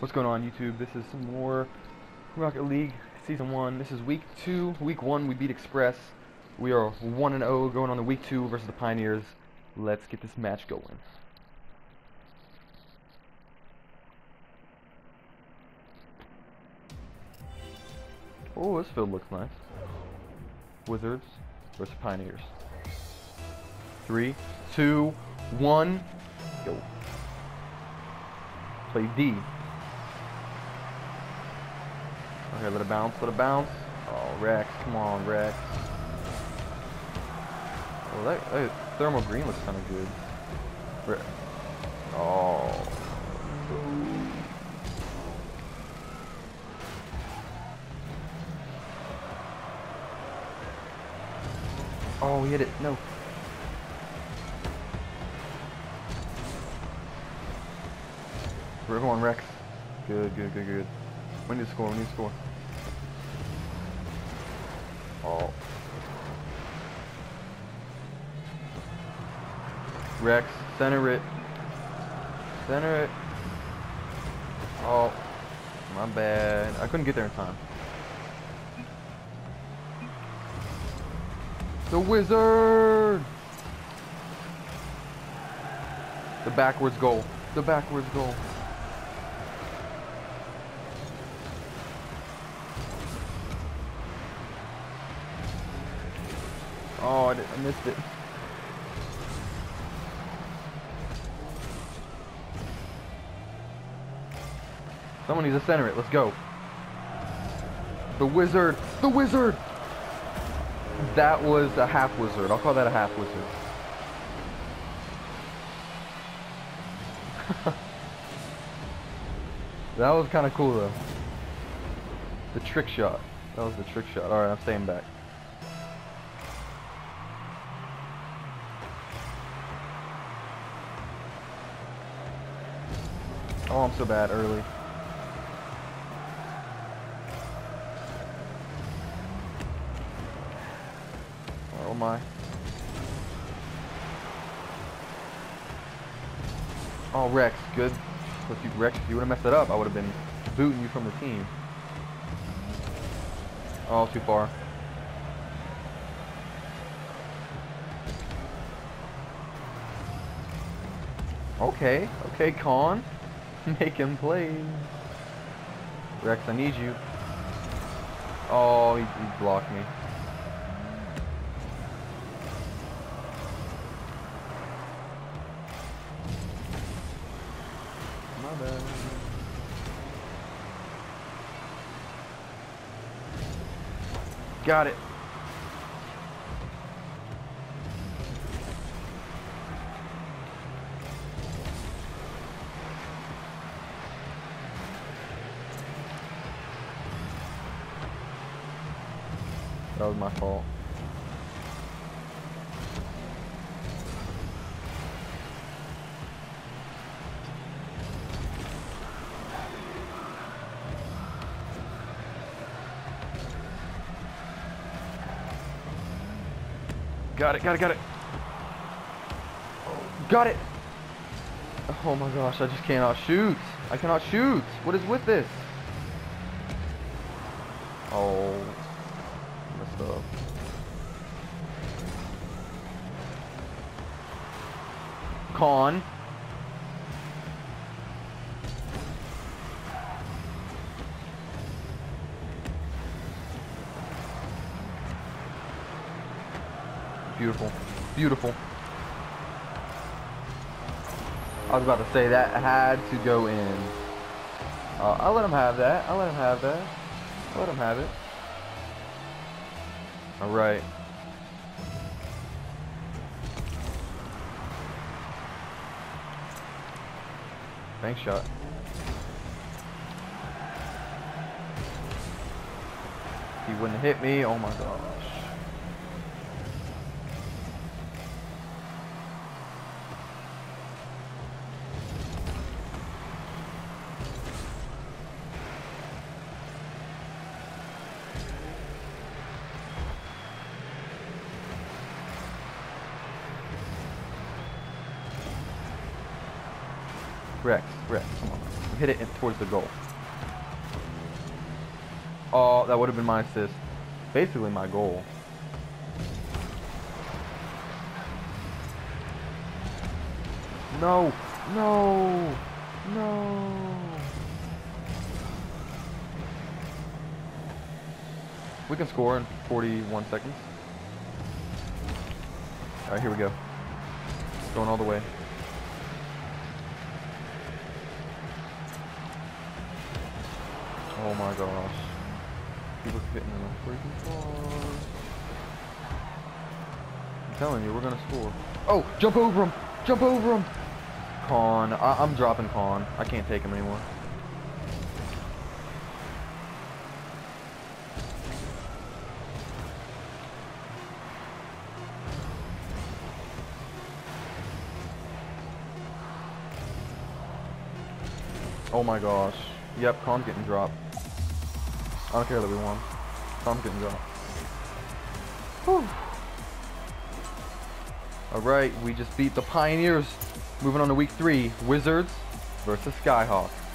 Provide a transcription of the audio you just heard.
What's going on YouTube? This is some more Rocket League Season 1. This is week 2. Week 1 we beat Express. We are 1 and 0 going on the week 2 versus the Pioneers. Let's get this match going. Oh, this field looks nice. Wizards versus Pioneers. Three, two, one, go. Play D. Okay, let it bounce, let it bounce. Oh, Rex, come on, Rex. Oh, that, that thermal green looks kind of good. Re oh. Oh, he hit it. No. We're going Rex. Good, good, good, good. We need to score, we need to score. Oh. Rex, center it. Center it. Oh. My bad. I couldn't get there in time. The wizard! The backwards goal. The backwards goal. Oh, I, I missed it. Someone needs to center it. Let's go. The wizard. The wizard. That was a half wizard. I'll call that a half wizard. that was kind of cool though. The trick shot. That was the trick shot. Alright, I'm staying back. Oh, I'm so bad early. My. Oh, Rex, good. If you, Rex, if you would have messed it up, I would have been booting you from the team. Oh, too far. Okay, okay, Khan. Make him play. Rex, I need you. Oh, he, he blocked me. Got it. That was my fault. Got it, got it, got it. Got it. Oh my gosh, I just cannot shoot. I cannot shoot. What is with this? Oh, messed up. Khan. Beautiful. Beautiful. I was about to say that had to go in. Uh, I'll let him have that. I'll let him have that. I'll let him have it. Alright. Thanks, shot. He wouldn't hit me. Oh my gosh. Rex, Rex, come on. Hit it in, towards the goal. Oh, that would have been my assist. Basically my goal. No, no, no. We can score in 41 seconds. Alright, here we go. Going all the way. Oh my gosh. People hitting in a freaking far. I'm telling you, we're gonna score. Oh, jump over him! Jump over him! Khan. I I'm dropping Khan. I can't take him anymore. Oh my gosh. Yep, Khan's getting dropped. I don't care that we won. Khan's getting dropped. Alright, we just beat the Pioneers. Moving on to week three. Wizards versus Skyhawks.